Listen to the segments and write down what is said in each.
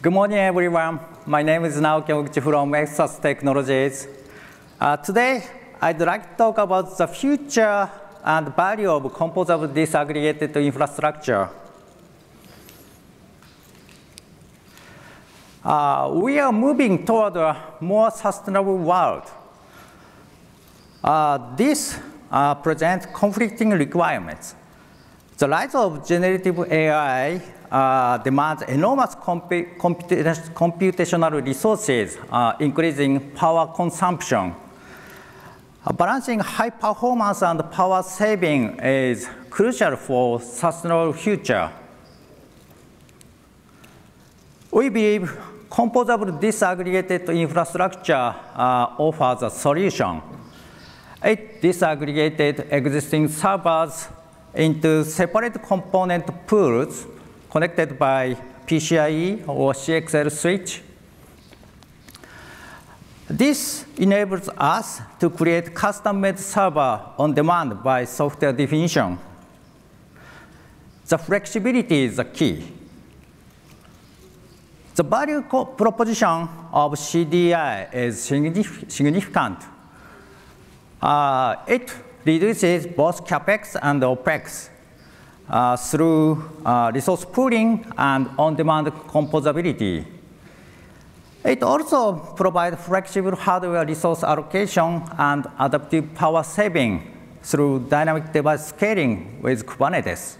Good morning, everyone. My name is Naoki Oguchi from Fsas Technologies. Uh, today, I'd like to talk about the future and value of composable disaggregated infrastructure. Uh, we are moving toward a more sustainable world. Uh, this uh, presents conflicting requirements. The rise of generative AI uh, demands enormous compu computational resources, uh, increasing power consumption. Uh, balancing high performance and power saving is crucial for sustainable future. We believe composable disaggregated infrastructure uh, offers a solution. It disaggregated existing servers into separate component pools connected by PCIe or CXL switch. This enables us to create custom-made server on demand by software definition. The flexibility is the key. The value proposition of CDI is significant. Uh, it reduces both CapEx and OpEx uh, through uh, resource pooling and on-demand composability. It also provides flexible hardware resource allocation and adaptive power saving through dynamic device scaling with Kubernetes.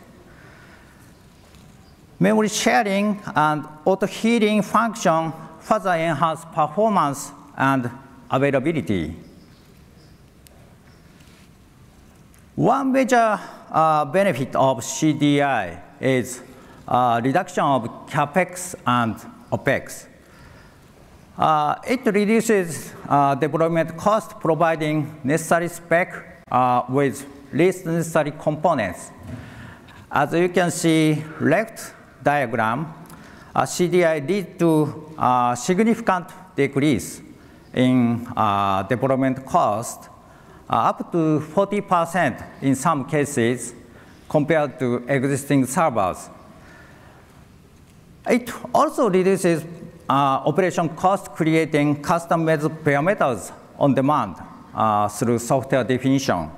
Memory sharing and auto-healing function further enhance performance and availability. One major uh, benefit of CDI is uh, reduction of capex and opex. Uh, it reduces uh, deployment cost, providing necessary spec uh, with least necessary components. As you can see, left diagram, uh, CDI leads to significant decrease in development cost up to 40% in some cases compared to existing servers. It also reduces uh, operation cost, creating custom-made bare on demand uh, through software definition.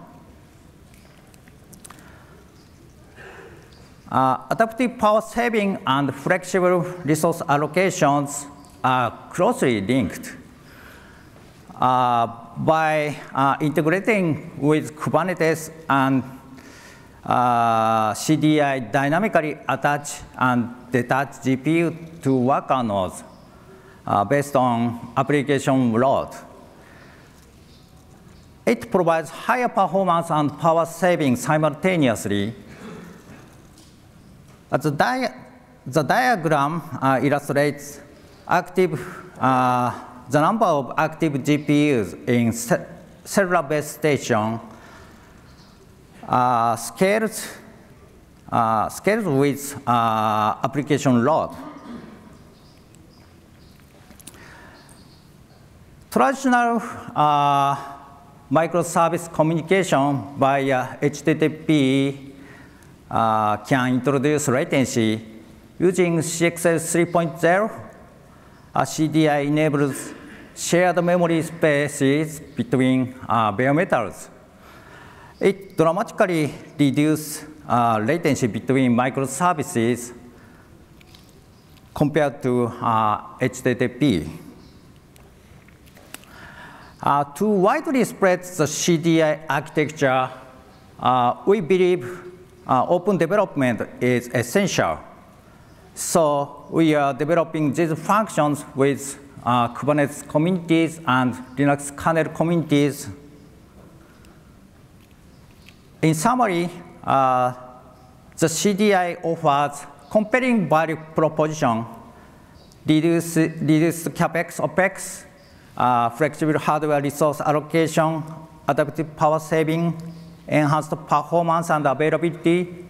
Uh, adaptive power saving and flexible resource allocations are closely linked. Uh, by uh, integrating with Kubernetes and uh, CDI dynamically attach and detach GPU to worker nodes uh, based on application load. It provides higher performance and power saving simultaneously. The, dia the, diagram uh, illustrates active uh, the number of active GPUs in cellular-based station uh, scales, uh, scales with uh, application load. Traditional uh, microservice communication via HTTP uh, can introduce latency using CXL 3.0. CDI enables shared memory spaces between uh, bare metals. It dramatically reduces uh, latency between microservices compared to uh, HTTP. Uh, to widely spread the CDI architecture, uh, we believe uh, open development is essential. So we are developing these functions with uh, Kubernetes communities and Linux kernel communities. In summary, uh, the CDI offers compelling value proposition, reduce, reduce capex, opex, uh, flexible hardware resource allocation, adaptive power saving, enhanced performance and availability.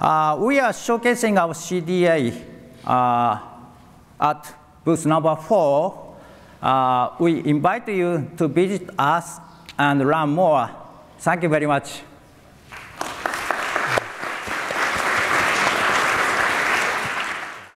Uh, we are showcasing our CDI uh, at booth number four, uh, we invite you to visit us and learn more. Thank you very much.